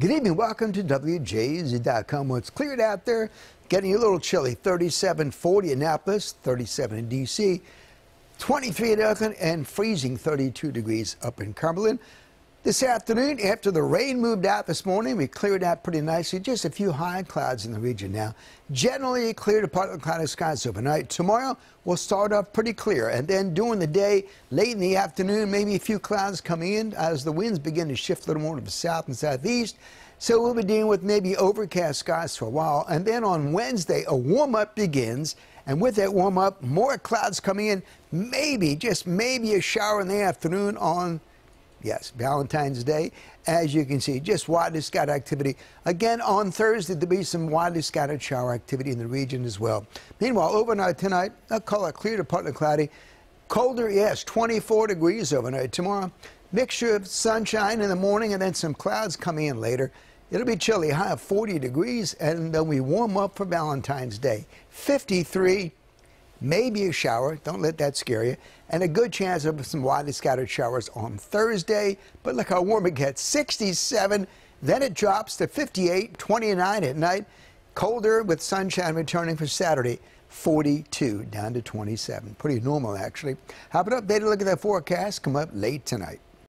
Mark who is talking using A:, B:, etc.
A: Good evening. Welcome to WJZ.com. Well, it's cleared out there, getting a little chilly. 37, 40 Annapolis, 37 in D.C., 23 in Oakland, and freezing 32 degrees up in Cumberland. This afternoon, after the rain moved out this morning, we cleared out pretty nicely. Just a few high clouds in the region now. Generally clear to partly cloudy skies overnight. Tomorrow, we'll start off pretty clear. And then during the day, late in the afternoon, maybe a few clouds coming in as the winds begin to shift a little more to the south and southeast. So we'll be dealing with maybe overcast skies for a while. And then on Wednesday, a warm up begins. And with that warm up, more clouds coming in. Maybe, just maybe a shower in the afternoon on Yes, Valentine's Day. As you can see, just widely scattered activity. Again, on Thursday, there'll be some widely scattered shower activity in the region as well. Meanwhile, overnight tonight, call it clear to partly cloudy. Colder, yes, 24 degrees overnight. Tomorrow, mixture of sunshine in the morning and then some clouds coming in later. It'll be chilly, high of 40 degrees, and then we warm up for Valentine's Day. 53 maybe a shower. Don't let that scare you. And a good chance of some widely scattered showers on Thursday. But look how warm it gets 67. Then it drops to 58, 29 at night. Colder with sunshine returning for Saturday. 42 down to 27. Pretty normal, actually. How about updated look at that forecast? Come up late tonight.